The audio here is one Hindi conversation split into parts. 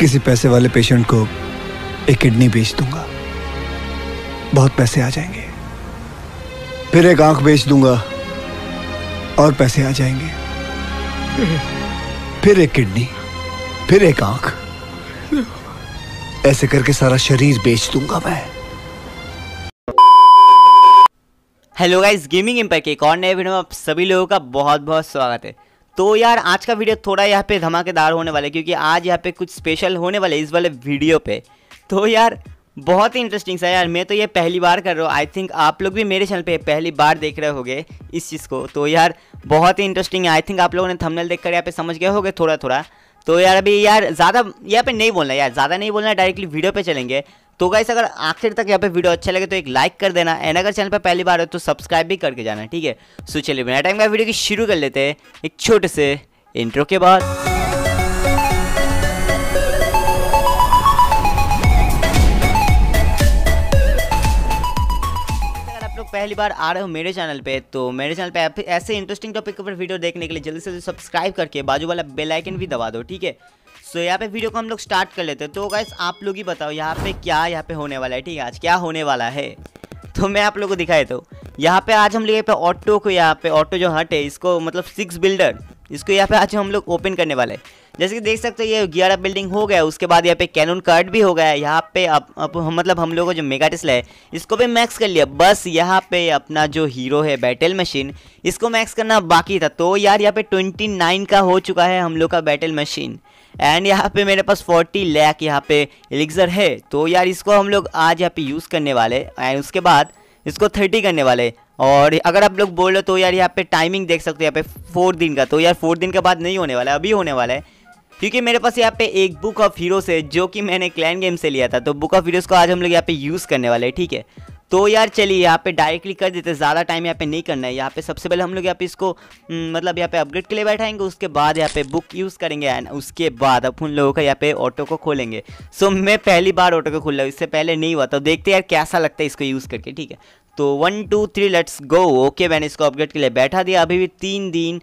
किसी पैसे वाले पेशेंट को एक किडनी बेच दूँगा। बहुत पैसे आ जाएँगे। फिर एक आँख बेच दूँगा और पैसे आ जाएँगे। फिर एक किडनी फिर एक आँख। ऐसे करके सारा शरीर बेच दूँगा मैं। हेलो गाइस गेमिंग इम्पैक्ट के एक और नए वीडियो में आप सभी लोगों का बहुत बहुत स्वागत है। तो यार, आज का वीडियो थोड़ा यहाँ पे धमाकेदार होने वाला है, क्योंकि आज यहाँ पे कुछ स्पेशल होने वाले इस वाले वीडियो पे। तो यार, बहुत ही इंटरेस्टिंग सा यार, मैं तो ये पहली बार कर रहा हूँ। आई थिंक आप लोग भी मेरे चैनल पे पहली बार देख रहे होगे इस चीज़ को। तो यार, बहुत ही इंटरेस्टिंग है। आई थिंक आप लोगों ने थंबनेल देख कर यहाँ पे समझ गए होगे थोड़ा थोड़ा तो यार, अभी यार, ज़्यादा यहाँ पे नहीं बोलना यार, ज़्यादा नहीं बोलना डायरेक्टली वीडियो पे चलेंगे। तो गाइस अगर आखिर तक यहाँ पे वीडियो अच्छा लगे तो एक लाइक कर देना एंड अगर चैनल पर पहली बार हो तो सब्सक्राइब भी करके जाना, ठीक है? सो चलिए, बिना टाइम वीडियो की शुरू कर लेते हैं, एक छोटे से इंट्रो के बाद। पहली बार आ रहे हो मेरे चैनल पे तो मेरे चैनल पे ऐसे इंटरेस्टिंग टॉपिक के ऊपर वीडियो देखने के लिए जल्दी से जल्दी सब्सक्राइब करके बाजू वाला बेल आइकन भी दबा दो, ठीक है? सो यहाँ पे वीडियो को हम लोग स्टार्ट कर लेते हैं तो गाइस आप लोग ही बताओ यहाँ पे क्या यहाँ पे होने वाला है ठीक है आज क्या होने वाला है तो मैं आप लोगों को दिखाए तो यहाँ पे आज हम लोग यहाँ पे ऑटो को यहाँ पे ऑटो जो हट है इसको मतलब सिक्स बिल्डर इसको यहाँ पे आज हम लोग ओपन करने वाले हैं जैसे कि देख सकते हो ये ग्यारह बिल्डिंग हो गया उसके बाद यहाँ पे कैनून कार्ड भी हो गया है यहाँ पे अब अब मतलब हम लोगों जो मेगा टेस्ला है इसको भी मैक्स कर लिया बस यहाँ पे अपना जो हीरो है बैटल मशीन इसको मैक्स करना बाकी था तो यार यहाँ पे ट्वेंटी नाइन का हो चुका है हम लोग का बैटल मशीन एंड यहाँ पे मेरे पास फोर्टी लैक यहाँ पे एलिक्सर है। तो यार इसको हम लोग आज यहाँ पे यूज़ करने वाले एंड उसके बाद इसको थर्टी करने वाले और अगर आप लोग बोल रहे हो तो यार यहाँ पे टाइमिंग देख सकते हो यहाँ पे फोर दिन का। तो यार फोर दिन के बाद नहीं होने वाला अभी होने वाला है। क्योंकि मेरे पास यहाँ पे एक बुक ऑफ़ हीरोस है, जो कि मैंने क्लैन गेम से लिया था। तो बुक ऑफ़ हीरोस को आज हम लोग यहाँ पे यूज़ करने वाले हैं, ठीक है? तो यार चलिए, यहाँ पे डायरेक्टली कर देते ज़्यादा टाइम यहाँ पे नहीं करना है। यहाँ पे सबसे पहले हम लोग यहाँ पे इसको मतलब यहाँ पे अपग्रेड के लिए बैठाएँगे। उसके बाद यहाँ पे बुक यूज़ करेंगे एंड उसके बाद अब उन लोगों का यहाँ पे ऑटो को खोलेंगे। सो मैं पहली बार ऑटो को खोल रहा हूँ। इससे पहले नहीं हुआ तो देखते यार कैसा लगता है इसको यूज़ करके, ठीक है? तो one two three let's go okay मैंने इसको अपग्रेड के लिए बैठा दिया। अभी भी तीन दिन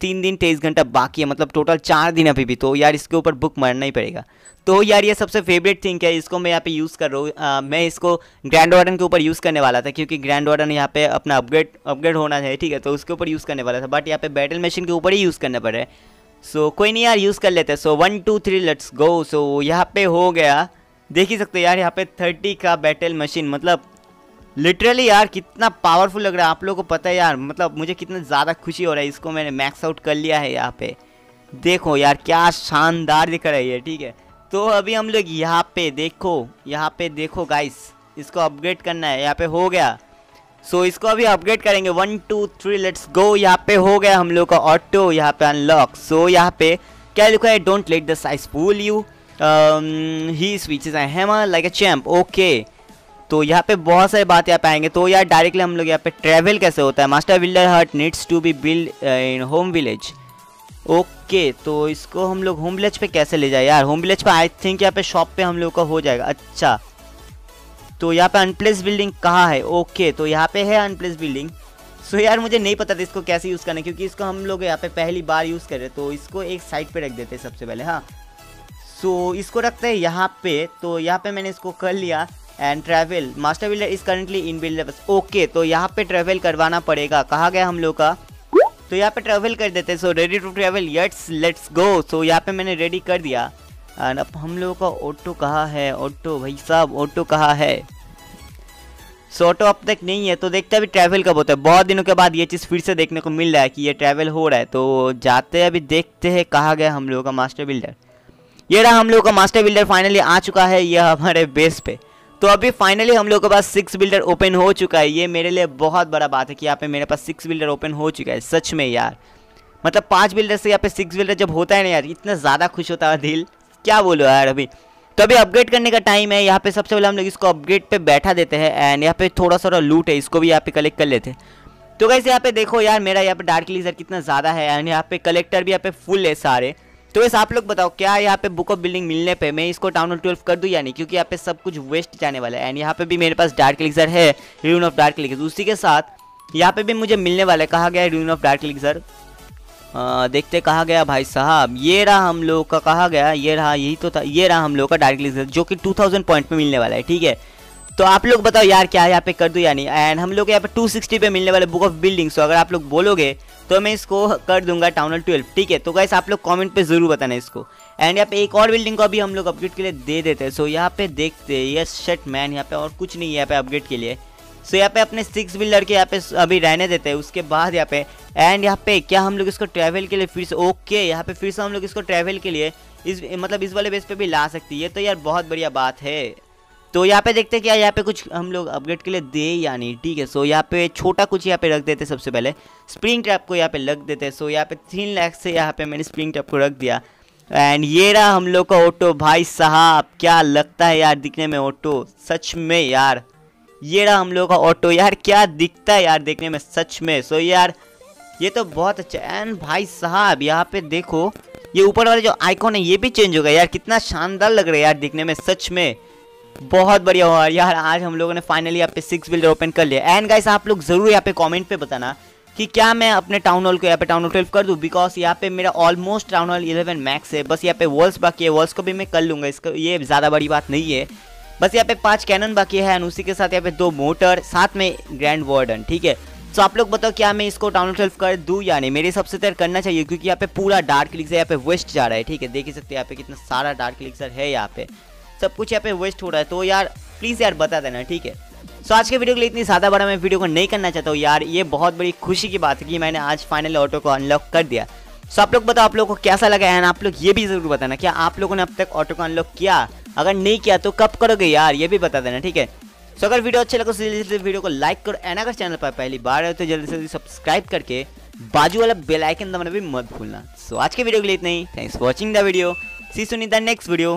तीन दिन तेईस घंटा बाकी है मतलब टोटल चार दिन अभी भी तो यार इसके ऊपर बुक मारना ही पड़ेगा। तो यार ये सबसे फेवरेट थिंग है, इसको मैं यहाँ पे यूज़ कर रहा हूँ। मैं इसको ग्रैंड वार्डन के ऊपर यूज़ करने वाला था, क्योंकि ग्रैंड वार्डन यहाँ पे अपना अपग्रेड अपग्रेड होना है, ठीक है तो उसके ऊपर यूज़ करने वाला था बट यहाँ पे बैटल मशीन के ऊपर ही यूज़ करना पड़। रहा है सो कोई नहीं यार यूज़ कर लेते so one two three let's go so यहाँ पे हो गया, देख ही सकते यार, यहाँ पे थर्टी का बैटल मशीन मतलब लिटरली यार कितना पावरफुल लग रहा है। आप लोगों को पता है यार मतलब मुझे कितना ज़्यादा खुशी हो रहा है। इसको मैंने मैक्स आउट कर लिया है यहाँ पे। देखो यार क्या शानदार दिख रहा है ये ठीक है? तो अभी हम लोग यहाँ पे देखो यहाँ पे देखो गाइस इसको अपग्रेड करना है। यहाँ पे हो गया। सो so, इसको अभी अपग्रेड करेंगे। One two three let's go यहाँ पे हो गया हम लोग का ऑटो यहाँ पे अनलॉक सो so, यहाँ पे क्या लिखा है? Don't let the size fool you he switches I hammer like a champ okay तो यहाँ पे बहुत सारी बात यहाँ पे आएँगे। तो यार डायरेक्टली हम लोग यहाँ पे ट्रैवल कैसे होता है? Master builder hut needs to be build in home village okay तो इसको हम लोग होम विलेज पे कैसे ले जाए? यार होम विलेज पे आई थिंक यहाँ पे शॉप पे हम लोग का हो जाएगा। अच्छा। तो यहाँ पे अनप्लेस बिल्डिंग कहाँ है? ओके तो यहाँ पे है अनप्लेस बिल्डिंग सो यार मुझे नहीं पता था इसको कैसे यूज़ करना क्योंकि इसको हम लोग यहाँ पे पहली बार यूज़ कर रहे तो इसको एक साइड पे रख देते सबसे पहले हाँ। सो इसको रखते हैं यहाँ पे तो यहाँ पे मैंने इसको कर लिया। And travel master builder is currently in builder okay तो यहाँ पे ट्रैवल करवाना पड़ेगा। कहा गया हम लोग का? तो यहाँ पे ट्रैवल कर देते सो रेडी टू ट्रैवल यट्स लेट्स गो सो यहाँ पे मैंने रेडी कर दिया। एंड अब हम लोगों का ऑटो कहाँ है? ऑटो भाई साहब ऑटो कहाँ है? सो ऑटो अब तक नहीं है। तो देखते हैं अभी ट्रैवल कब होता है। बहुत दिनों के बाद ये चीज़ फिर से देखने को मिल रहा है कि ये ट्रैवल हो रहा है। तो जाते हैं अभी, देखते हैं कहाँ गया हम लोगों का मास्टर बिल्डर ये रहा हम लोगों का मास्टर बिल्डर फाइनली आ चुका है। यह हमारे बेस पे। तो अभी फाइनली हम लोग के पास सिक्स बिल्डर ओपन हो चुका है। ये मेरे लिए बहुत बड़ा बात है कि यहाँ पे मेरे पास सिक्स बिल्डर ओपन हो चुका है, सच में यार। मतलब पाँच बिल्डर से यहाँ पे सिक्स बिल्डर जब होता है ना यार, इतना ज़्यादा खुश होता है दिल। क्या बोलो यार अभी। तो अभी अपग्रेड करने का टाइम है, यहाँ पे सबसे पहले हम लोग इसको अपग्रेड पे बैठा देते हैं एंड यहाँ पे थोड़ा सा लूट है, इसको भी यहाँ पे कलेक्ट कर लेते हैं। तो कैसे यहाँ पे देखो यार, मेरा यहाँ पे डार्क लीजर कितना ज़्यादा है एंड यहाँ पे कलेक्टर भी यहाँ पे फुल है सारे। तो वैसे आप लोग बताओ, क्या यहाँ पे बुक ऑफ़ बिल्डिंग मिलने पे मैं इसको टाउन ऑफ़ ट्वेल्व कर दूँ या नहीं? क्योंकि यहाँ पे सब कुछ वेस्ट जाने वाला है। एंड यहाँ पे भी मेरे पास डार्क लिक्सर है रून ऑफ़ डार्क लिक्सर उसी के साथ यहाँ पे भी मुझे मिलने वाला है। कहा गया है रून ऑफ़ डार्क लिक्सर देखते कहा गया भाई साहब। ये रहा हम लोग का, कहा गया? ये रहा, यही तो था, ये रहा हम लोग का डार्क लिस्ट जो कि 2000 पॉइंट पे मिलने वाला है, ठीक है? तो आप लोग बताओ यार क्या यहाँ पे कर दो या नहीं एंड हम लोग यहाँ पे 260 पे मिलने वाले बुक ऑफ़ बिल्डिंग्स तो अगर आप लोग बोलोगे तो मैं इसको कर दूँगा टाउन हॉल ट्वेल्व ठीक है तो गैस आप लोग कमेंट पे ज़रूर बताना इसको एंड यहाँ पे एक और बिल्डिंग को अभी हम लोग अपग्रेड के लिए दे देते हैं सो यहाँ पे देखते हैं यस शट मैन यहाँ पे और कुछ नहीं है यहाँ पे अपग्रेड के लिए सो यहाँ पे अपने सिक्स बिल्डर के यहाँ पे अभी रहने देते हैं उसके बाद यहाँ पे एंड यहाँ पे क्या हम लोग इसको ट्रैवल के लिए फिर से ओके यहाँ पे फिर से हम लोग इसको ट्रैवल के लिए इस मतलब इस वाले बेस पे भी ला सकती है तो यार बहुत बढ़िया बात है तो यहाँ पे देखते हैं क्या यहाँ पे कुछ हम लोग अपग्रेड के लिए दे या नहीं। ठीक है सो यहाँ पे छोटा कुछ यहाँ पे रख देते सबसे पहले। स्प्रिंग ट्रैप को यहाँ पे लग देते सो यहाँ पे तीन लाख से यहाँ पे मैंने स्प्रिंग ट्रैप को रख दिया। एंड ये रहा हम लोग का ऑटो भाई साहब, क्या लगता है यार दिखने में ऑटो सच में यार। ये रहा हम लोग का ऑटो यार क्या दिखता है यार देखने में सच में? सो यार, ये तो बहुत अच्छा एंड भाई साहब, यहाँ पे देखो, ये ऊपर वाले जो आइकॉन है, ये भी चेंज हो गया। यार कितना शानदार लग रहा है यार दिखने में, सच में। बहुत बढ़िया हुआ यार आज हम लोगों ने फाइनली यहाँ पे सिक्स बिल्डर ओपन कर लिया एंड गाइस आप लोग ज़रूर यहाँ पे कमेंट पे बताना कि क्या मैं अपने टाउन हॉल को यहाँ पे टाउन हॉल ट्वेल्व कर दूँ बिकॉज़ यहाँ पे मेरा almost town hall eleven max है बस यहाँ पे वॉल्स बाकी है वॉल्स को भी मैं कर लूँगा इसका ये ज़्यादा बड़ी बात नहीं है बस यहाँ पे पाँच कैनन बाकी है एंड उसी के साथ यहाँ पे दो मोटर साथ में ग्रैंड वार्डन ठीक है तो आप लोग बताओ क्या मैं इसको टाउन ट्वेल्व कर दूँ या नहीं मेरे सबसे तैयार करना चाहिए क्योंकि यहाँ पे पूरा डार्क क्लिक्सर यहाँ पे वेस्ट जा रहा है ठीक है देख ही सकते हैं यहाँ पे कितना सारा डार्क क्लिक्सर है यहाँ पे सब कुछ यहाँ पे वेस्ट हो रहा है तो यार प्लीज़ यार बता देना, ठीक है? सो आज के वीडियो के लिए इतनी ज़्यादा बड़ा मैं वीडियो को नहीं करना चाहता हूँ, यार, ये बहुत बड़ी खुशी की बात है कि मैंने आज फाइनल ऑटो को अनलॉक कर दिया। सो आप लोग बताओ, आप लोगों को कैसा लगा है आप लोग ये भी ज़रूर बताना, क्या आप लोगों ने अब तक ऑटो को अनलॉक किया? अगर नहीं किया तो कब करोगे यार? ये भी बता देना, ठीक है? सो अगर वीडियो अच्छा लगा तो जल्दी से वीडियो को लाइक करो एंड अगर चैनल पर पहली बार है तो जल्दी से जल्दी सब्सक्राइब करके बाजू वाला बेल आइकन दबाना भी मत भूलना। सो आज के वीडियो के लिए इतना ही। Thanks for watching the video see सुनी द नेक्स्ट वीडियो